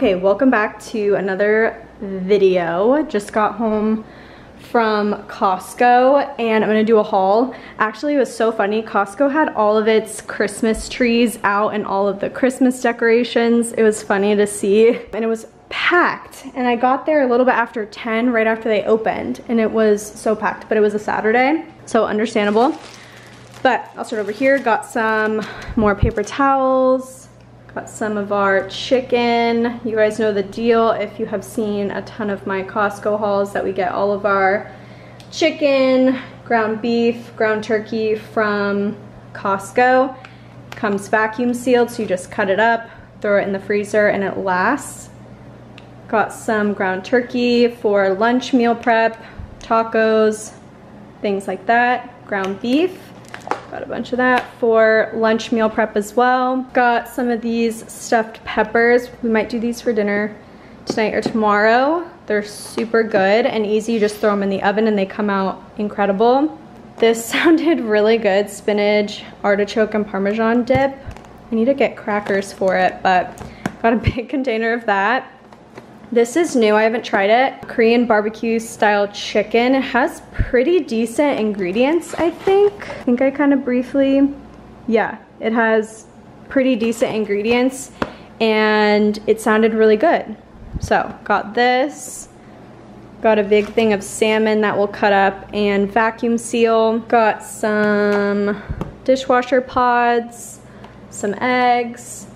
Okay, welcome back to another video. Just got home from Costco and I'm gonna do a haul. Actually, it was so funny. Costco had all of its Christmas trees out and all of the Christmas decorations. It was funny to see and it was packed and I got there a little bit after 10 right after they opened and it was so packed but it was a Saturday so understandable but I'll start over here got some more paper towels Got some of our chicken. You guys know the deal if you have seen a ton of my Costco hauls that we get all of our chicken, ground beef, ground turkey from Costco. Comes vacuum sealed, so you just cut it up, throw it in the freezer, and it lasts. Got some ground turkey for lunch meal prep, tacos, things like that. Ground beef Got a bunch of that for lunch meal prep as well. Got some of these stuffed peppers. We might do these for dinner tonight or tomorrow. They're super good and easy. You just throw them in the oven and they come out incredible. This sounded really good. Spinach, artichoke, and Parmesan dip. I need to get crackers for it, but got a big container of that. This is new, I haven't tried it. Korean barbecue style chicken. It has pretty decent ingredients, I think. I think I kind of briefly, yeah, it has pretty decent ingredients and it sounded really good. So got this, got a big thing of salmon that we'll cut up and vacuum seal. Got some dishwasher pods, some eggs,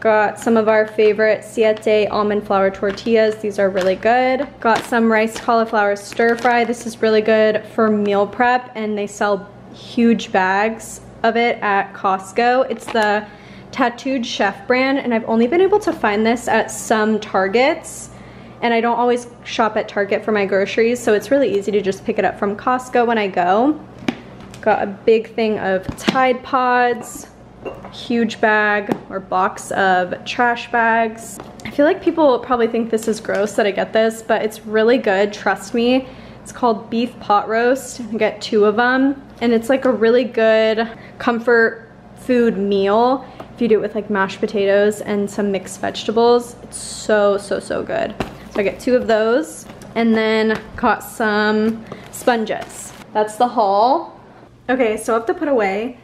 Got some of our favorite siete almond flour tortillas. These are really good. Got some rice cauliflower stir fry. This is really good for meal prep and they sell huge bags of it at Costco. It's the Tattooed Chef brand and I've only been able to find this at some Targets and I don't always shop at Target for my groceries so it's really easy to just pick it up from Costco when I go. Got a big thing of Tide Pods, huge bag or box of trash bags. I feel like people probably think this is gross that I get this, but it's really good, trust me. It's called beef pot roast. I get two of them. And it's like a really good comfort food meal. If you do it with like mashed potatoes and some mixed vegetables, it's so, so, so good. So I get two of those and then got some sponges. That's the haul. Okay, so I have to put away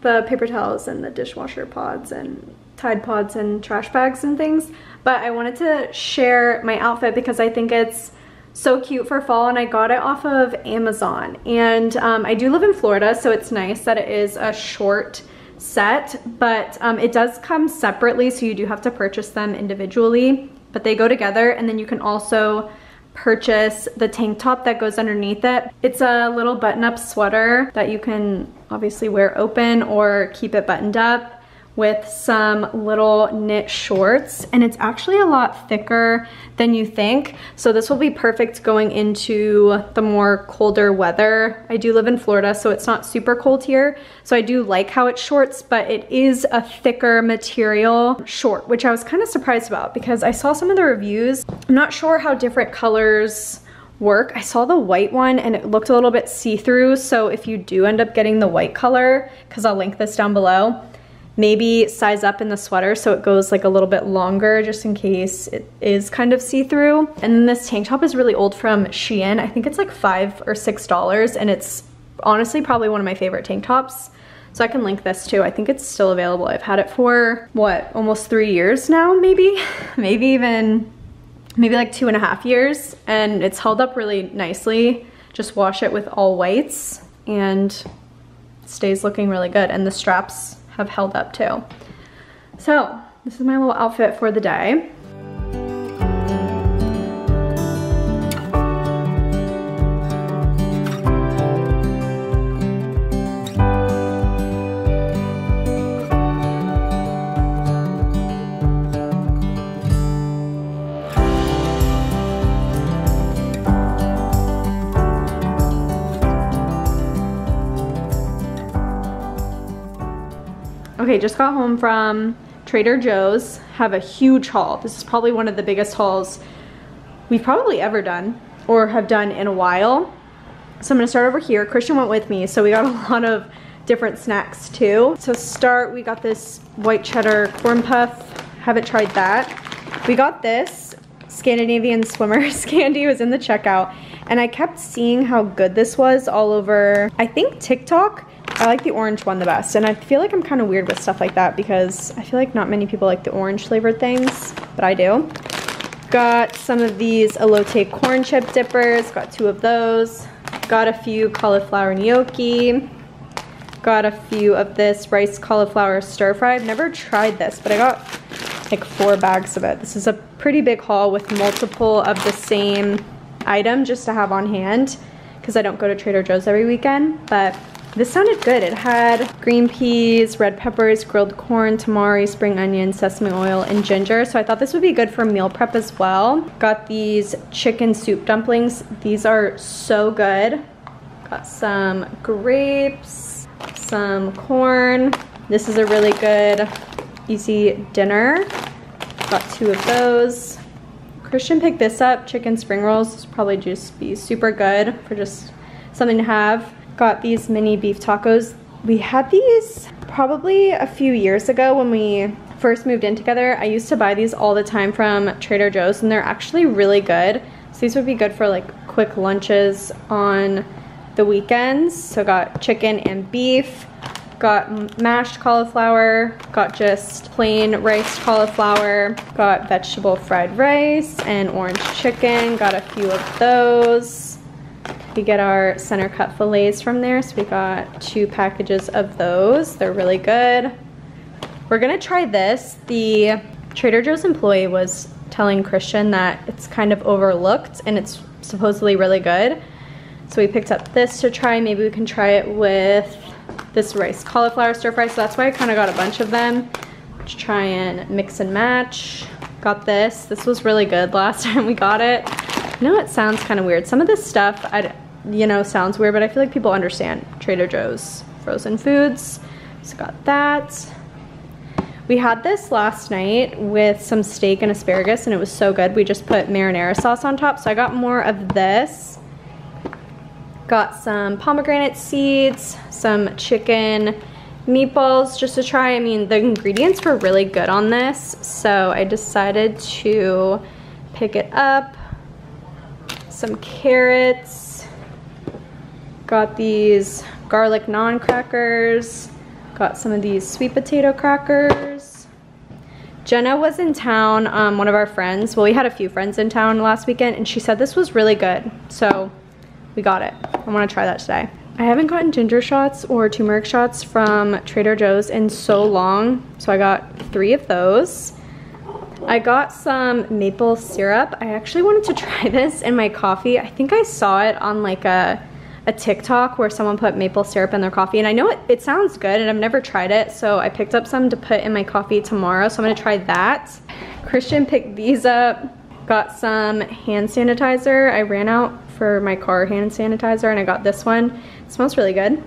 the paper towels and the dishwasher pods and Tide Pods and trash bags and things. But I wanted to share my outfit because I think it's so cute for fall and I got it off of Amazon. And um, I do live in Florida, so it's nice that it is a short set, but um, it does come separately, so you do have to purchase them individually, but they go together and then you can also purchase the tank top that goes underneath it. It's a little button-up sweater that you can obviously wear open or keep it buttoned up with some little knit shorts. And it's actually a lot thicker than you think. So this will be perfect going into the more colder weather. I do live in Florida so it's not super cold here. So I do like how it's shorts but it is a thicker material short which I was kind of surprised about because I saw some of the reviews. I'm not sure how different colors work. I saw the white one and it looked a little bit see-through. So if you do end up getting the white color, because I'll link this down below, maybe size up in the sweater so it goes like a little bit longer just in case it is kind of see-through. And then this tank top is really old from Shein. I think it's like five or six dollars and it's honestly probably one of my favorite tank tops. So I can link this too. I think it's still available. I've had it for what, almost three years now, maybe? maybe even, maybe like two and a half years. And it's held up really nicely. Just wash it with all whites and stays looking really good. And the straps have held up too. So this is my little outfit for the day. Okay, just got home from Trader Joe's, have a huge haul. This is probably one of the biggest hauls we've probably ever done or have done in a while. So I'm gonna start over here. Christian went with me, so we got a lot of different snacks too. So start, we got this white cheddar corn puff. Haven't tried that. We got this Scandinavian Swimmers candy was in the checkout and I kept seeing how good this was all over, I think TikTok. I like the orange one the best and I feel like I'm kind of weird with stuff like that because I feel like not many people like the orange flavored things, but I do. Got some of these elote corn chip dippers, got two of those. Got a few cauliflower gnocchi. Got a few of this rice cauliflower stir fry. I've never tried this, but I got like four bags of it. This is a pretty big haul with multiple of the same item just to have on hand because I don't go to Trader Joe's every weekend, but this sounded good. It had green peas, red peppers, grilled corn, tamari, spring onion, sesame oil, and ginger. So I thought this would be good for meal prep as well. Got these chicken soup dumplings. These are so good. Got some grapes, some corn. This is a really good easy dinner. Got two of those. Christian picked this up, chicken spring rolls. This probably just be super good for just something to have. Got these mini beef tacos. We had these probably a few years ago when we first moved in together. I used to buy these all the time from Trader Joe's and they're actually really good. So these would be good for like quick lunches on the weekends. So got chicken and beef got mashed cauliflower, got just plain rice cauliflower, got vegetable fried rice and orange chicken, got a few of those. We get our center cut fillets from there, so we got two packages of those. They're really good. We're gonna try this. The Trader Joe's employee was telling Christian that it's kind of overlooked and it's supposedly really good. So we picked up this to try. Maybe we can try it with this rice cauliflower stir fry. So that's why I kind of got a bunch of them to try and mix and match. Got this. This was really good last time we got it. I know it sounds kind of weird. Some of this stuff, I, you know, sounds weird, but I feel like people understand Trader Joe's frozen foods. So got that. We had this last night with some steak and asparagus and it was so good. We just put marinara sauce on top. So I got more of this. Got some pomegranate seeds, some chicken meatballs just to try. I mean, the ingredients were really good on this, so I decided to pick it up. Some carrots. Got these garlic naan crackers. Got some of these sweet potato crackers. Jenna was in town, um, one of our friends. Well, we had a few friends in town last weekend, and she said this was really good. So we got it. I wanna try that today. I haven't gotten ginger shots or turmeric shots from Trader Joe's in so long, so I got three of those. I got some maple syrup. I actually wanted to try this in my coffee. I think I saw it on like a, a TikTok where someone put maple syrup in their coffee and I know it, it sounds good and I've never tried it so I picked up some to put in my coffee tomorrow so I'm gonna try that. Christian picked these up, got some hand sanitizer. I ran out for my car hand sanitizer and I got this one. It smells really good.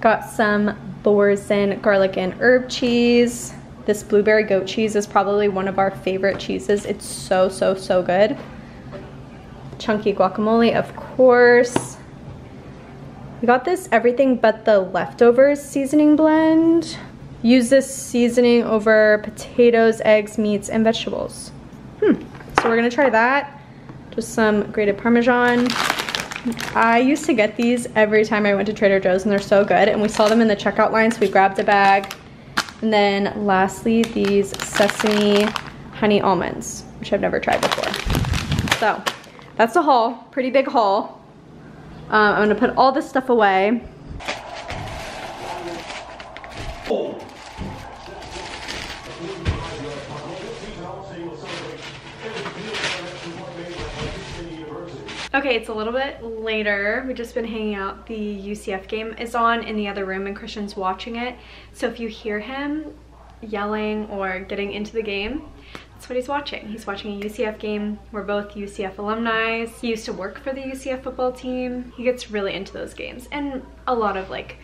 Got some Boursin garlic and herb cheese. This blueberry goat cheese is probably one of our favorite cheeses. It's so, so, so good. Chunky guacamole, of course. We got this everything but the leftovers seasoning blend. Use this seasoning over potatoes, eggs, meats, and vegetables. Hmm, so we're gonna try that. Just some grated Parmesan. I used to get these every time I went to Trader Joe's and they're so good. And we saw them in the checkout line, so we grabbed a bag. And then lastly, these sesame honey almonds, which I've never tried before. So that's the haul, pretty big haul. Um, I'm gonna put all this stuff away. Okay, it's a little bit later. We've just been hanging out. The UCF game is on in the other room and Christian's watching it. So if you hear him yelling or getting into the game, that's what he's watching. He's watching a UCF game. We're both UCF alumni. He used to work for the UCF football team. He gets really into those games and a lot of like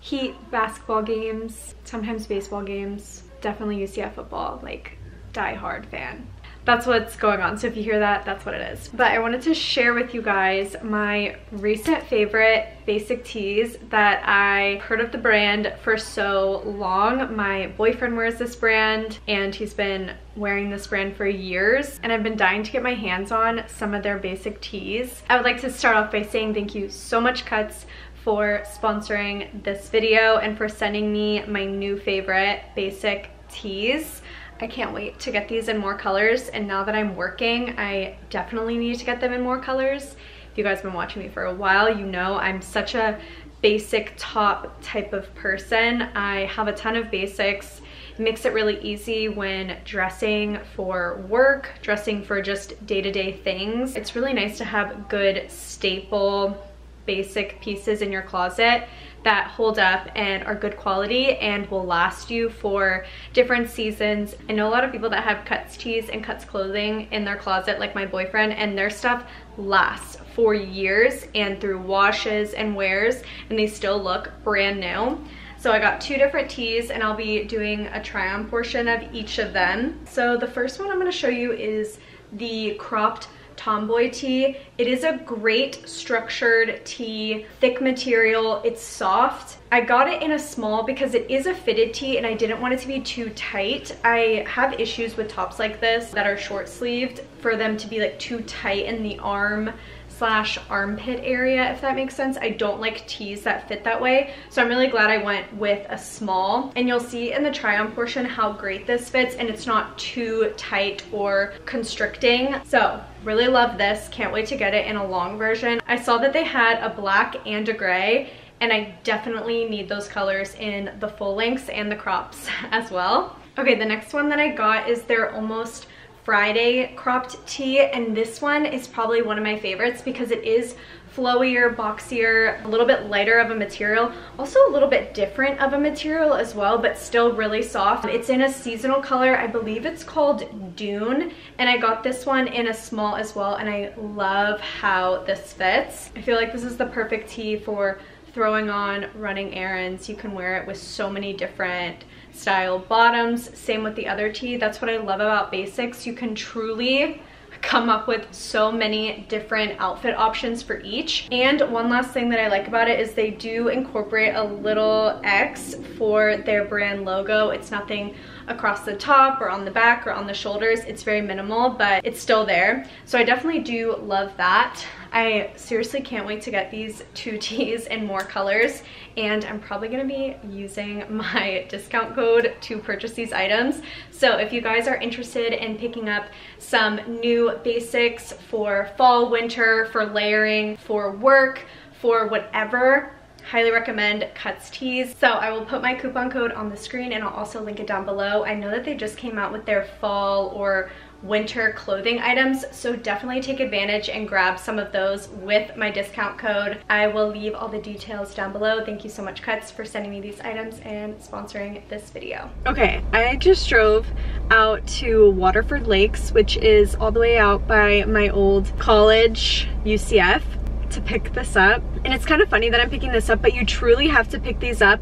Heat basketball games, sometimes baseball games, definitely UCF football, like die hard fan. That's what's going on. So if you hear that, that's what it is. But I wanted to share with you guys my recent favorite basic tees that I heard of the brand for so long. My boyfriend wears this brand and he's been wearing this brand for years and I've been dying to get my hands on some of their basic tees. I would like to start off by saying thank you so much Cuts for sponsoring this video and for sending me my new favorite basic tees. I can't wait to get these in more colors and now that I'm working I definitely need to get them in more colors. If you guys have been watching me for a while you know I'm such a basic top type of person. I have a ton of basics. It makes it really easy when dressing for work, dressing for just day-to-day -day things. It's really nice to have good staple basic pieces in your closet that hold up and are good quality and will last you for different seasons. I know a lot of people that have cuts tees and cuts clothing in their closet like my boyfriend and their stuff lasts for years and through washes and wears and they still look brand new. So I got two different tees and I'll be doing a try on portion of each of them. So the first one I'm gonna show you is the cropped tomboy tee. It is a great structured tee, thick material, it's soft. I got it in a small because it is a fitted tee and I didn't want it to be too tight. I have issues with tops like this that are short sleeved for them to be like too tight in the arm slash armpit area, if that makes sense. I don't like tees that fit that way. So I'm really glad I went with a small. And you'll see in the try on portion how great this fits and it's not too tight or constricting. So really love this. Can't wait to get it in a long version. I saw that they had a black and a gray and I definitely need those colors in the full lengths and the crops as well. Okay, the next one that I got is their almost Friday cropped tee and this one is probably one of my favorites because it is flowier, boxier, a little bit lighter of a material, also a little bit different of a material as well, but still really soft. It's in a seasonal color, I believe it's called Dune, and I got this one in a small as well, and I love how this fits. I feel like this is the perfect tee for throwing on running errands. You can wear it with so many different style bottoms. Same with the other tee. That's what I love about basics. You can truly come up with so many different outfit options for each. And one last thing that I like about it is they do incorporate a little X for their brand logo. It's nothing across the top or on the back or on the shoulders. It's very minimal, but it's still there. So I definitely do love that. I seriously can't wait to get these two tees in more colors and I'm probably gonna be using my discount code to purchase these items. So if you guys are interested in picking up some new basics for fall, winter, for layering, for work, for whatever, highly recommend Cuts Tees. So I will put my coupon code on the screen and I'll also link it down below. I know that they just came out with their fall or winter clothing items. So definitely take advantage and grab some of those with my discount code. I will leave all the details down below. Thank you so much cuts for sending me these items and sponsoring this video. Okay i just drove out to waterford lakes which is all the way out by my old college ucf to pick this up. And it's kind of funny that i'm picking this up but you truly have to pick these up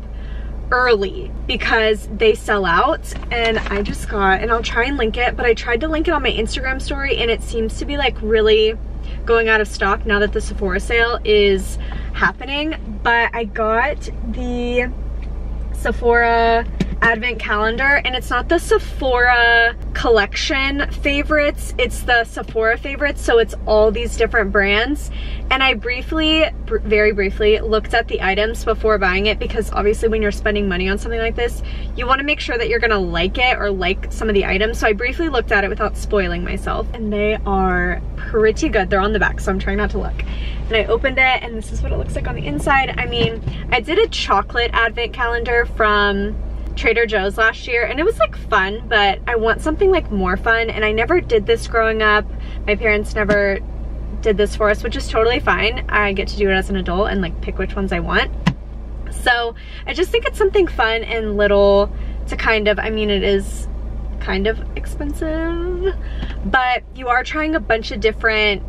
early because they sell out and I just got and I'll try and link it but I tried to link it on my Instagram story and it seems to be like really going out of stock now that the Sephora sale is happening but I got the Sephora advent calendar and it's not the Sephora collection favorites, it's the Sephora favorites. So it's all these different brands. And I briefly, br very briefly looked at the items before buying it because obviously when you're spending money on something like this, you wanna make sure that you're gonna like it or like some of the items. So I briefly looked at it without spoiling myself and they are pretty good. They're on the back, so I'm trying not to look. And I opened it and this is what it looks like on the inside. I mean, I did a chocolate advent calendar from Trader Joe's last year and it was like fun, but I want something like more fun and I never did this growing up. My parents never did this for us, which is totally fine. I get to do it as an adult and like pick which ones I want. So I just think it's something fun and little to kind of, I mean, it is kind of expensive, but you are trying a bunch of different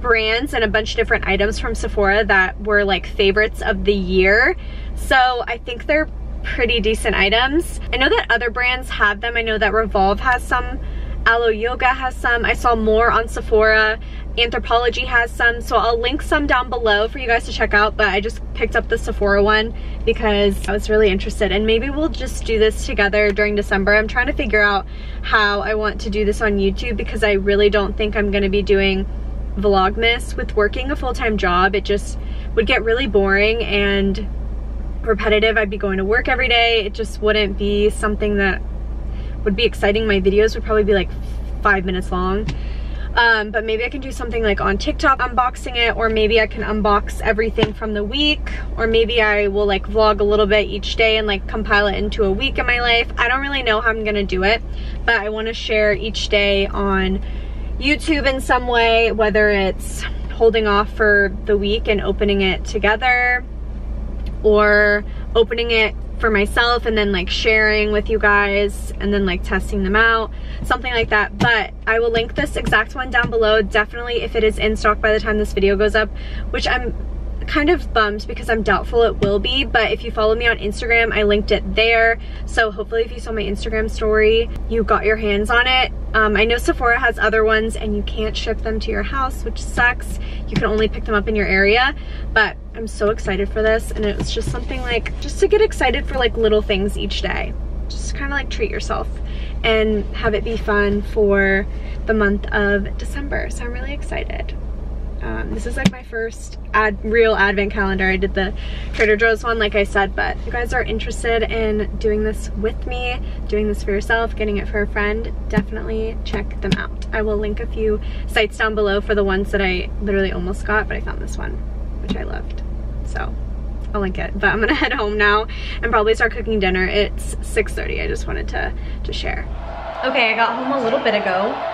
brands and a bunch of different items from Sephora that were like favorites of the year. So I think they're pretty decent items. I know that other brands have them. I know that Revolve has some Alo Yoga has some. I saw more on Sephora. Anthropologie has some, so I'll link some down below for you guys to check out, but I just picked up the Sephora one because I was really interested, and maybe we'll just do this together during December. I'm trying to figure out how I want to do this on YouTube because I really don't think I'm gonna be doing Vlogmas. With working a full-time job, it just would get really boring and repetitive. I'd be going to work every day. It just wouldn't be something that would be exciting. My videos would probably be like five minutes long. Um, but maybe I can do something like on TikTok unboxing it or maybe I can unbox everything from the week or maybe I will like vlog a little bit each day and like compile it into a week in my life. I don't really know how I'm gonna do it but I want to share each day on YouTube in some way whether it's holding off for the week and opening it together or opening it for myself and then like sharing with you guys and then like testing them out something like that. But I will link this exact one down below. Definitely if it is in stock by the time this video goes up which I'm kind of bummed because I'm doubtful it will be, but if you follow me on Instagram, I linked it there. So hopefully if you saw my Instagram story, you got your hands on it. Um, I know Sephora has other ones and you can't ship them to your house, which sucks. You can only pick them up in your area, but I'm so excited for this. And it was just something like, just to get excited for like little things each day. Just kind of like treat yourself and have it be fun for the month of December. So I'm really excited. Um, this is like my first ad real advent calendar. I did the Trader Joe's one like I said, but if you guys are interested in doing this with me, doing this for yourself, getting it for a friend, definitely check them out. I will link a few sites down below for the ones that I literally almost got, but I found this one, which I loved. So I'll link it. But I'm gonna head home now and probably start cooking dinner. It's 6.30, I just wanted to, to share. Okay, I got home a little bit ago.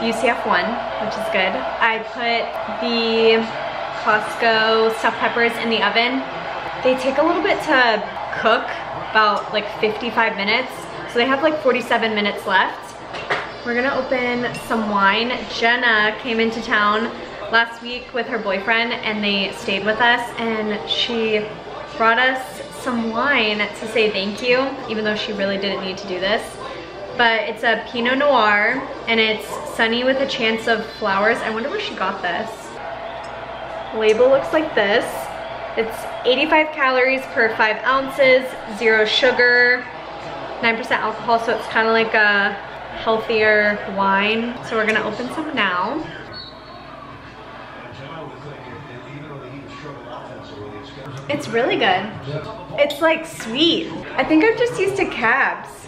UCF won, which is good. I put the Costco stuffed peppers in the oven. They take a little bit to cook, about like 55 minutes. So they have like 47 minutes left. We're gonna open some wine. Jenna came into town last week with her boyfriend and they stayed with us and she brought us some wine to say thank you, even though she really didn't need to do this but it's a Pinot Noir and it's sunny with a chance of flowers. I wonder where she got this. Label looks like this. It's 85 calories per five ounces, zero sugar, 9% alcohol, so it's kind of like a healthier wine. So we're gonna open some now. It's really good. It's like sweet. I think I'm just used to cabs.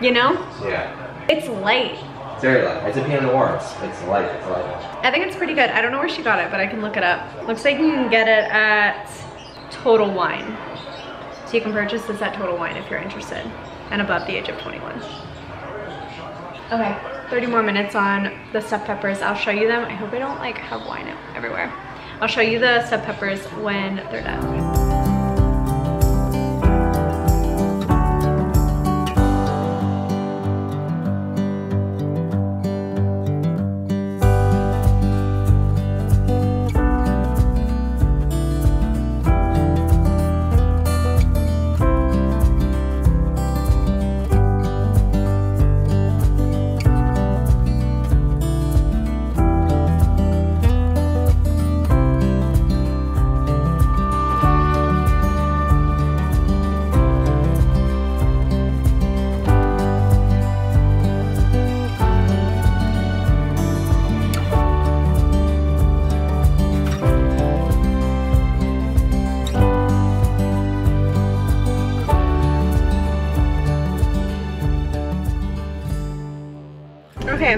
You know? Yeah. It's light. It's very light. It's a Pinot Noir. It's, it's light. It's light. I think it's pretty good. I don't know where she got it, but I can look it up. Looks like you can get it at Total Wine. So you can purchase this at Total Wine if you're interested and above the age of 21. Okay, 30 more minutes on the stuffed peppers. I'll show you them. I hope I don't like have wine everywhere. I'll show you the stuffed peppers when they're done.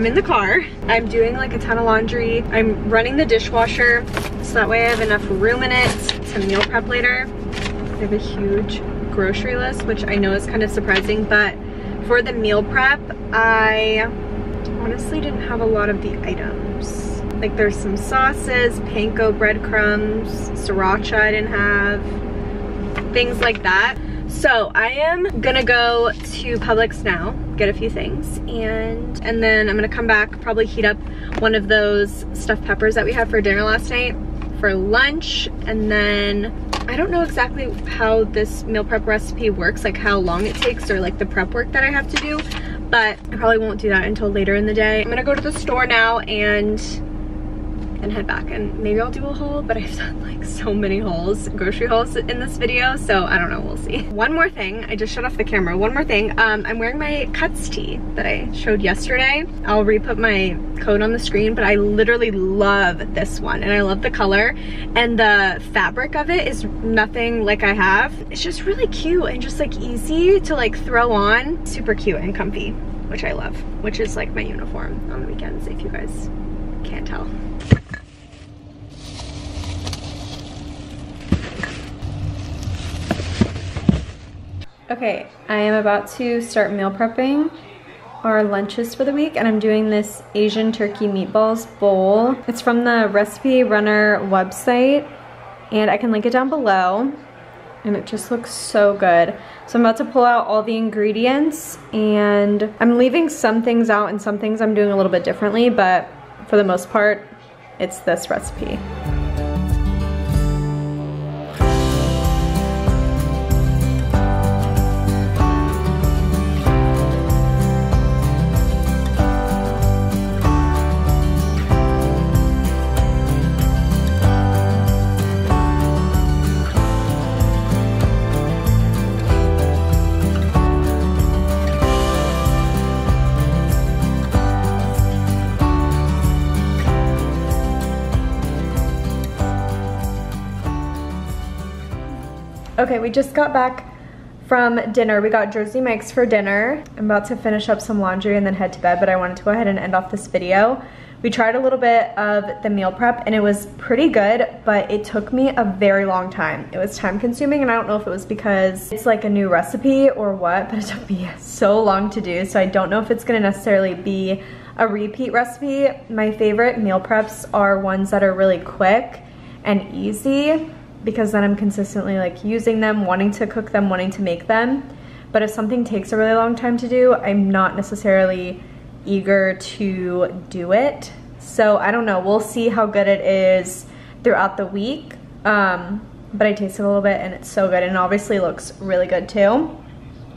I'm in the car. I'm doing like a ton of laundry. I'm running the dishwasher so that way I have enough room in it to meal prep later. I have a huge grocery list, which I know is kind of surprising, but for the meal prep, I honestly didn't have a lot of the items. Like there's some sauces, panko breadcrumbs, sriracha I didn't have, things like that. So I am gonna go to Publix now, get a few things, and and then I'm gonna come back, probably heat up one of those stuffed peppers that we had for dinner last night for lunch, and then I don't know exactly how this meal prep recipe works, like how long it takes or like the prep work that I have to do, but I probably won't do that until later in the day. I'm gonna go to the store now and and head back and maybe I'll do a haul but I've done like so many hauls grocery hauls in this video so I don't know we'll see. One more thing I just shut off the camera one more thing um, I'm wearing my cuts tee that I showed yesterday. I'll re-put my code on the screen but I literally love this one and I love the color and the fabric of it is nothing like I have. It's just really cute and just like easy to like throw on. Super cute and comfy which I love which is like my uniform on the weekends if you guys can't tell Okay, I am about to start meal prepping our lunches for the week and I'm doing this Asian turkey meatballs bowl. It's from the Recipe Runner website and I can link it down below and it just looks so good. So I'm about to pull out all the ingredients and I'm leaving some things out and some things I'm doing a little bit differently but for the most part it's this recipe. Okay, we just got back from dinner. We got Jersey Mike's for dinner. I'm about to finish up some laundry and then head to bed, but I wanted to go ahead and end off this video. We tried a little bit of the meal prep and it was pretty good, but it took me a very long time. It was time consuming and I don't know if it was because it's like a new recipe or what, but it took me so long to do. So I don't know if it's gonna necessarily be a repeat recipe. My favorite meal preps are ones that are really quick and easy because then I'm consistently like using them, wanting to cook them, wanting to make them. But if something takes a really long time to do, I'm not necessarily eager to do it. So I don't know, we'll see how good it is throughout the week. Um, but I tasted a little bit and it's so good and obviously looks really good too.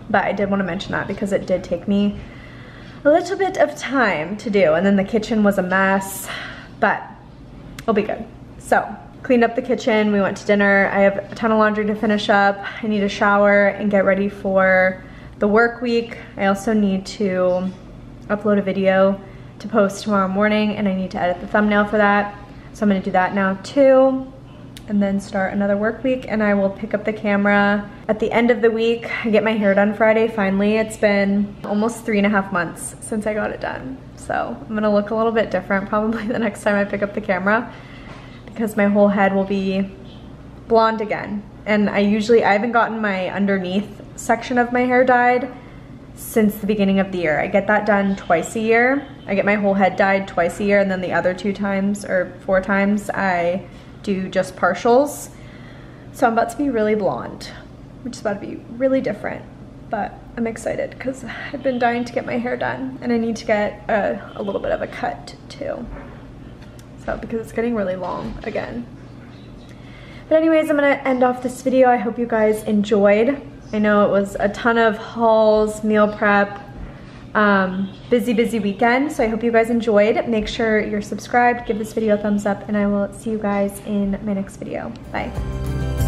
But I did want to mention that because it did take me a little bit of time to do and then the kitchen was a mess, but it'll be good. So cleaned up the kitchen, we went to dinner. I have a ton of laundry to finish up. I need a shower and get ready for the work week. I also need to upload a video to post tomorrow morning and I need to edit the thumbnail for that. So I'm gonna do that now too and then start another work week and I will pick up the camera at the end of the week. I get my hair done Friday finally. It's been almost three and a half months since I got it done. So I'm gonna look a little bit different probably the next time I pick up the camera because my whole head will be blonde again. And I usually, I haven't gotten my underneath section of my hair dyed since the beginning of the year. I get that done twice a year. I get my whole head dyed twice a year and then the other two times or four times I do just partials. So I'm about to be really blonde, which is about to be really different. But I'm excited because I've been dying to get my hair done and I need to get a, a little bit of a cut too so because it's getting really long again. But anyways, I'm gonna end off this video. I hope you guys enjoyed. I know it was a ton of hauls, meal prep, um, busy, busy weekend. So I hope you guys enjoyed. Make sure you're subscribed, give this video a thumbs up, and I will see you guys in my next video. Bye.